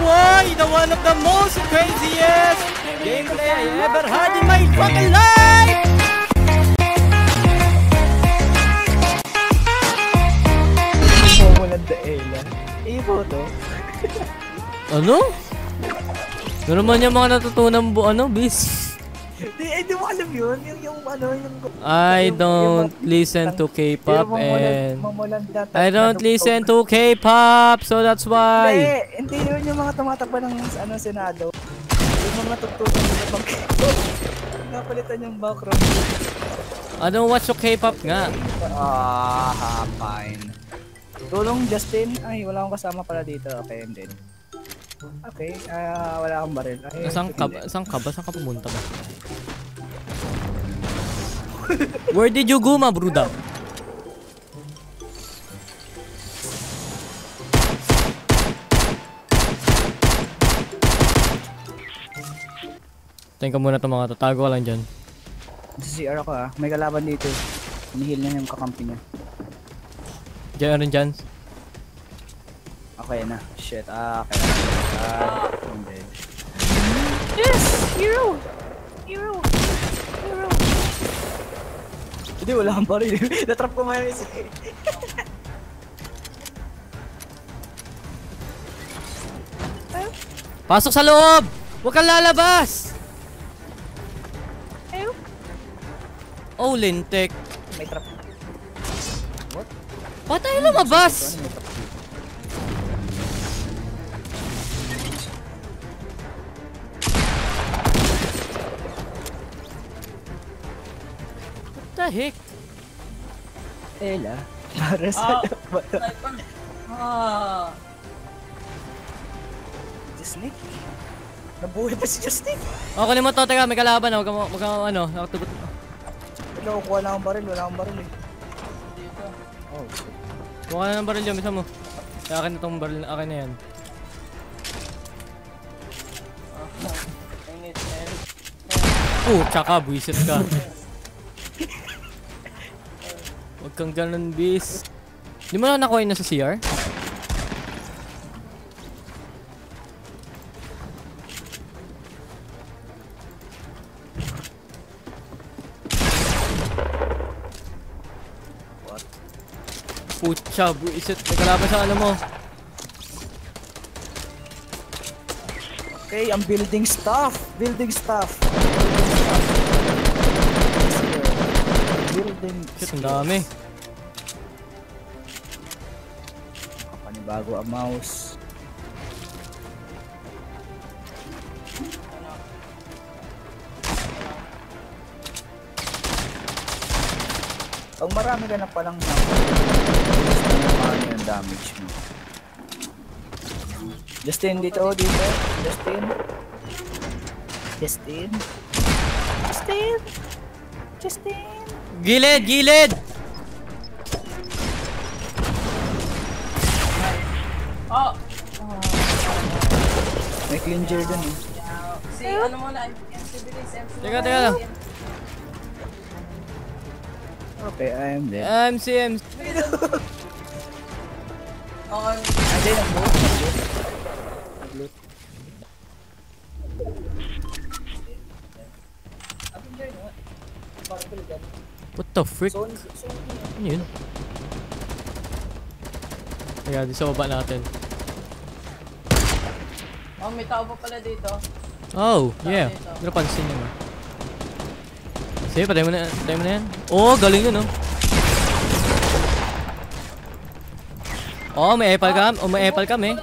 Why the one of the most craziest gameplay I ever had in my fucking life? Ng daela. Ikaw to. Ano? Ano naman yung mga natutunan bu ano, bis? Di, eh, di mo alam yun. Yung, yung ano, yung... I don't listen to K-pop and I don't listen to K-pop, so that's Hindi, why. hindi yun yung mga tumatakbo ng ano, Senado. Yung mga tugtugan nila pag... Napalitan yung background. I don't watch yung K-pop nga. Ah, fine. Tulong Justin. Ay, wala akong kasama pala dito. Okay, hindi. Okay, ah wala akong baril. Ay, Saan ka, ba- saan ka ba? Saan ka pumunta ba? Where did you go, ma bruda? Tingin ka muna itong mga to. Tago ka lang dyan. Sa CR ako ah. May kalaban dito. Nihil niya yung kakampi niya. Diyan rin dyan. Okay na. Shit. Ah, okay. Ah, I'm dead. Yes! Hero! Hero! Hindi, wala kang baril. Natrap ko ngayon isa eh. Pasok sa loob! Huwag kang lalabas! Ayaw! Oh, lintik. May trap. Ba't tayo lumabas? Ano the heck? Ela. Para sa ba to? Ah! Justin? Nabuhay pa si Justin? Oh, kunin mo to. Teka, may kalaban na. Huwag mo- huwag ka ano, nakatubot. Wala ko kuha lang akong baril. Wala akong baril eh. Oh, shit. Kuha na ng baril dyan, bisa mo. Kaya akin na tong baril, akin na yan. Oh, tsaka, buwisit ka. Huwag kang ganun, bis. Di mo na nakuha na sa CR? Pucha, buwisit. May kalaban sa ano mo. Okay, ang building stuff. Building stuff. Building Shit, ang dami. Panibago ang mouse. Pag marami ka na palang ano yung damage mo. Justin, dito, dito. Justin. Justin. Justin. Justin. Gilid, gilid! Oh! May cleanser dun eh. Si ano? MC Bilis, MC Teka, teka lang. Okay, I am there. MCM. Okay. Hindi, nag-loot. Nag-loot. Nag-loot. What the frick? Zone, zone. Ano yun? Kaya, di sa baba natin. Oh, may tao pa pala dito. Oh, yeah. Hindi napansin yun ah. Sige, patay mo na, patay mo na yan. Oh, galing yun oh. Oh, may epal cam. Oh, may epal cam eh.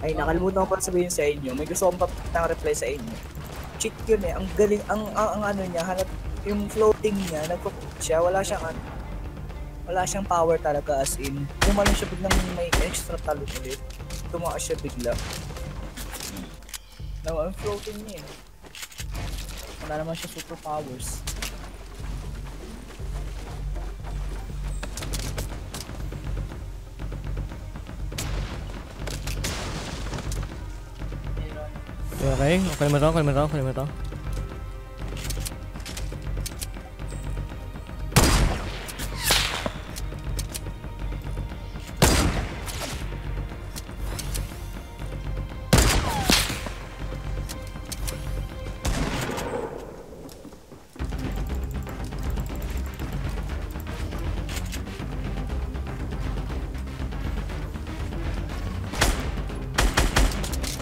Ay, nakalimutan ko pala sabihin sa inyo. May gusto akong papitang reply sa inyo. Cheat yun eh. Ang galing, ang, ang, ang ano niya, hanap, yung floating niya, nagpo siya, wala siyang ano, wala siyang power talaga as in. Tumalon siya biglang may extra talon ulit. Tumaas siya bigla. No, ang floating niya eh. Wala naman siya superpowers. Ok, ok, meron, ok, meron, ok, meron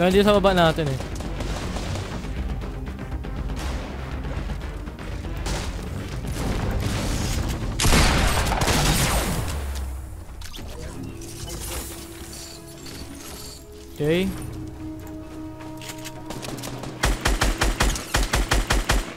Nandiyo sa baba natin eh Okay.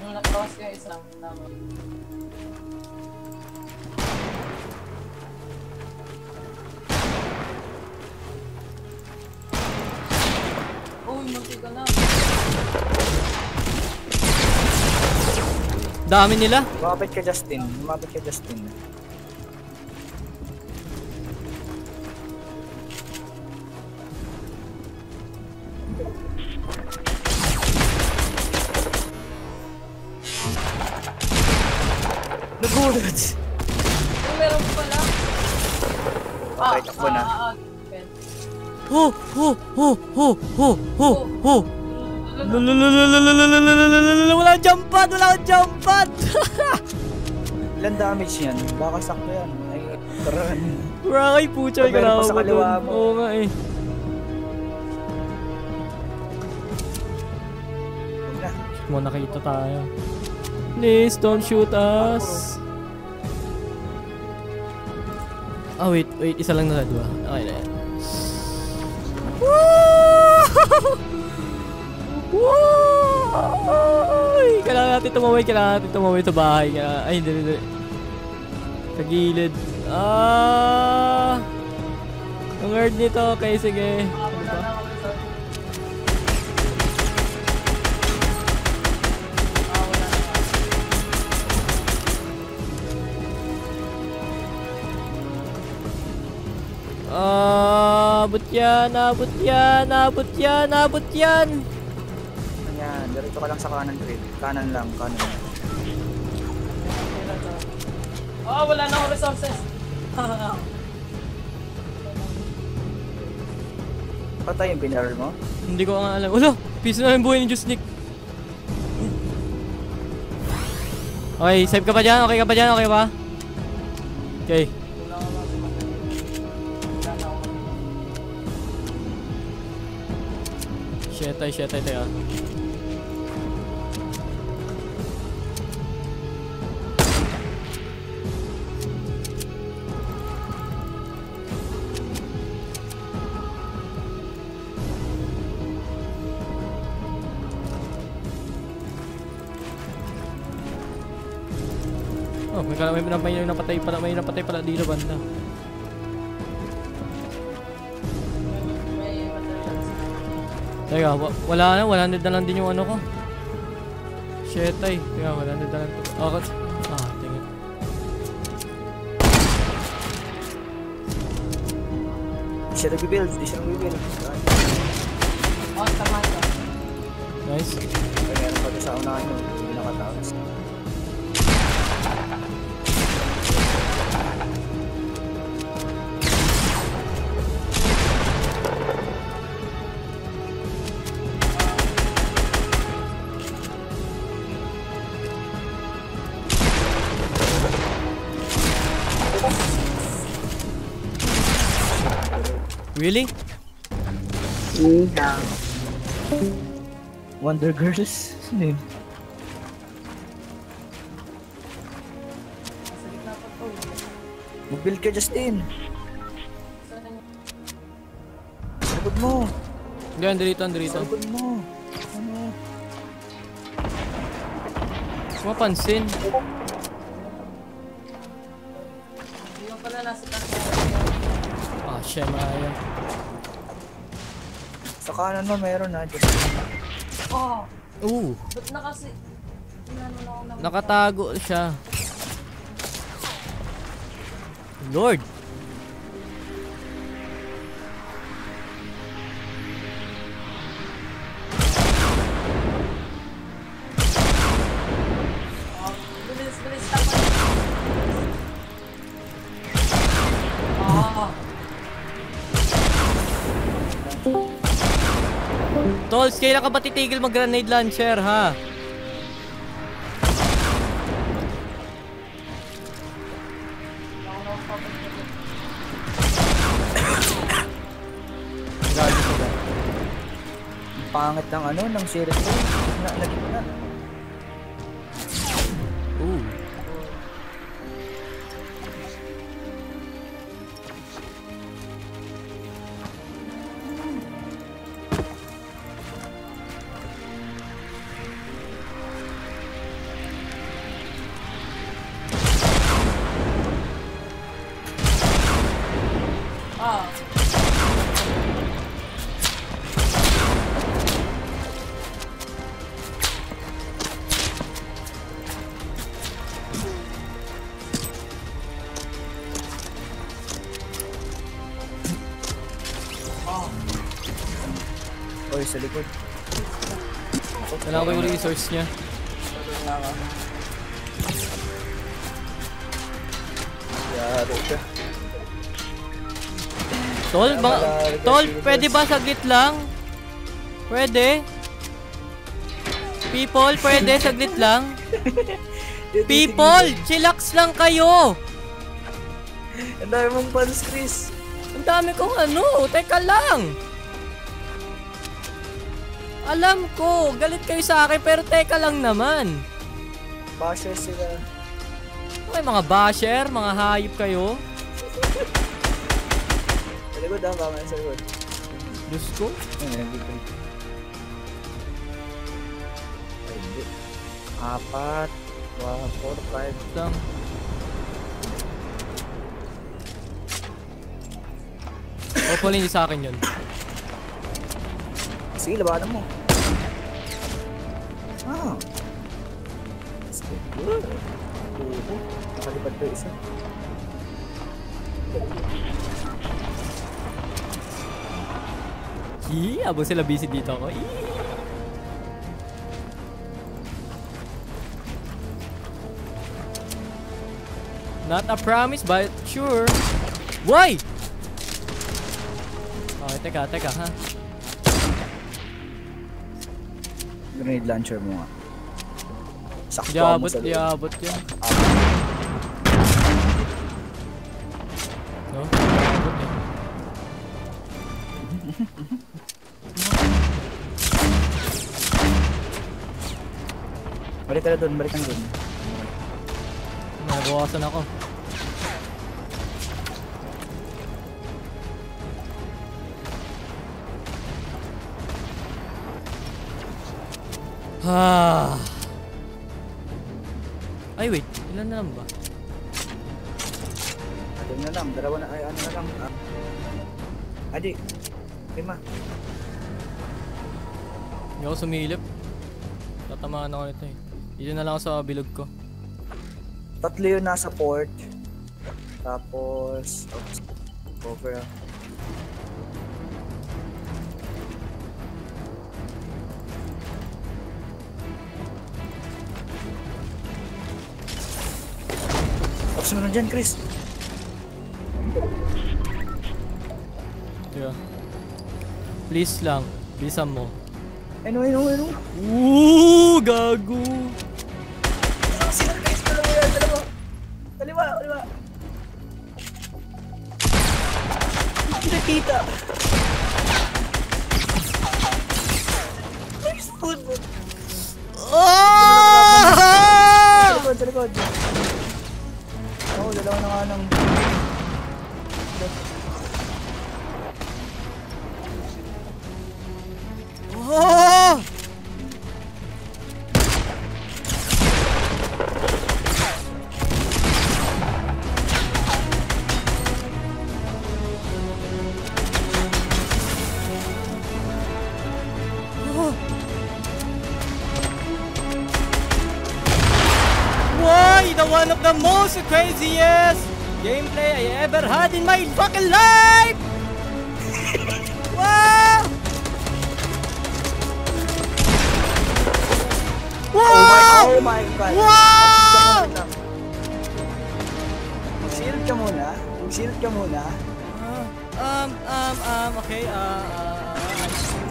Nung na-cross ko yung isang tama. Uy, munti ka na. Dami nila. Lumapit ka Justin. Lumapit ka Justin. Lods! Meron pala. Ah, okay, takbo na. Ah, ah, ho, ho, ho, ho, ho, ho, ho. Wala jump wala jump pad. Ilan yan? Baka sakto yan. Ay, taran. Rakay pucha, mo dun. Oo nga eh. Huwag na. Muna tayo. Please, don't shoot us. Ah, wait, wait. Isa lang na dua. Okay na yan. Woo! Kailangan natin tumaway. Kailangan natin tumaway sa bahay. Kailangan... Ay, hindi, hindi. Sa gilid. Ah! Ang hard nito. Okay, sige. Ah, Ah, abot yan, abot yan, abot yan, abot yan. Ayan, dirito ka lang sa kanan grid. Kanan lang, kanan. Ah, wala na akong resources. Patay yung binarrel mo? Hindi ko nga alam. Wala, piso na yung buhay ni Jusnik. Okay, save ka pa dyan? Okay ka pa dyan? Okay pa? Okay. Shit, ay, shit, ay, tayo. Oh, may may may may napatay pala, may napatay pala dito banda. Teka, wa- wala na, 100 na lang din yung ano ko. Shit ay, teka, 100 na lang to. Oh, ah, tingin. Di siya nag-build, di siya nag-build. Oh, tama ka. Nice. Ay, meron pa sa unahan nyo. Hindi Really? Yeah. Wonder Girls? Ano yun? Mag-build ka, Justin! Sabod mo! Hindi, andalito, andalito. Sabod mo! Ano? Mapansin. Hindi mo pala nasa Shema yun. Sa kanan mo meron ha, Diyos. Oh! Ooh! Nakasi... Nakatago siya. Lord! Tolls, kailan ka ba titigil mag-grenade launcher, ha? Grabe ka ba? pangit ng ano, ng series ko. Na, na, na. Oh. Oy, sa likod. Kailangan ko yung resource niya. Yaro ka. Tol, ba, tol, pwede ba saglit lang? Pwede? People, pwede saglit lang? People, chillax lang kayo! Ang dami mong fans, Chris. Dami kong ano, teka lang! Alam ko, galit kayo sa akin pero teka lang naman. Basher sila. Okay, mga basher, mga hayop kayo. Sa likod ah, baka sa likod. Diyos ko. Apat. Wow, four, five. Hopefully hindi sa akin yun. Sige, labanan mo. Ah. Go. Good. Oo. Nakalipad pa isa. Yee, abo sila busy dito ako. Yee. Not a promise, but sure. Why? Teka, teka, ha? Grenade launcher mo nga. Sakto Di mo sa yun. No? Di abot eh. Balik ka na dun, balik ka na dun. Nabawasan ako. Ah. Ay wait, ilan na lang ba? Atin na lang, dalawa na, ay ano na lang. Ah. Adi, lima. Hindi ako sumilip. Tatamaan ako nito eh. Dito na lang ako sa bilog ko. Tatlo yun nasa port. Tapos, oops, cover Oops, meron dyan, Chris. Yeah. Please lang, bilisan mo. Ano, ano, ano? Ooh, gago. Sino, Chris? Dalawa yan, dalawa. Kaliwa, kaliwa. Hindi nakita. Nice food. Ah! Sa likod, sa likod. The one of the most craziest gameplay I ever had in my fucking life? wow! Oh my, Wow! oh my god. Wow! Mag-shield ka muna. Mag-shield ka muna. Ah, um, um, um, okay, uh, uh,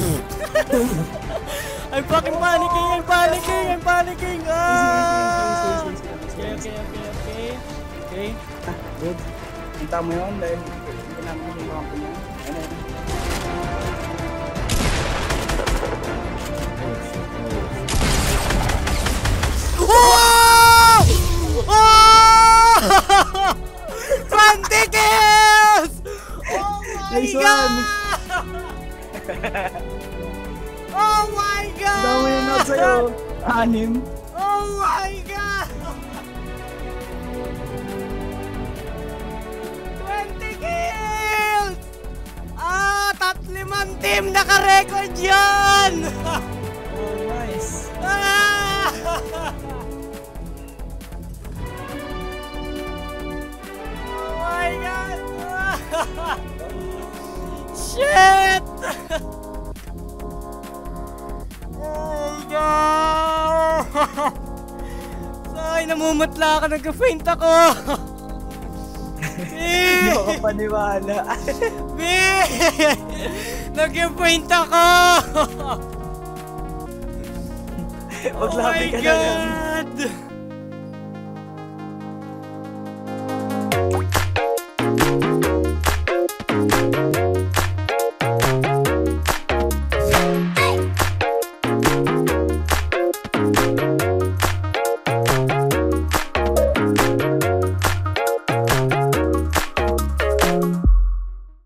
I'm fucking panicking, I'm panicking, I'm panicking, ah! Okay, okay, okay, okay, okay. Ah, good. Punta mo yun dahil hindi namin yung mga pinyan. Ano yun? Oh! 20 kills! Oh my Nice god! Oh my god! Dami na sa'yo. Anim. Oh my team naka-record yan! Oh, nice. Ah! Oh my god! Shit! Oh my god! Sorry, namumutla ako. Nagka-faint ako. Hindi ako paniwala. Be! Nag-faint ako! Oh god!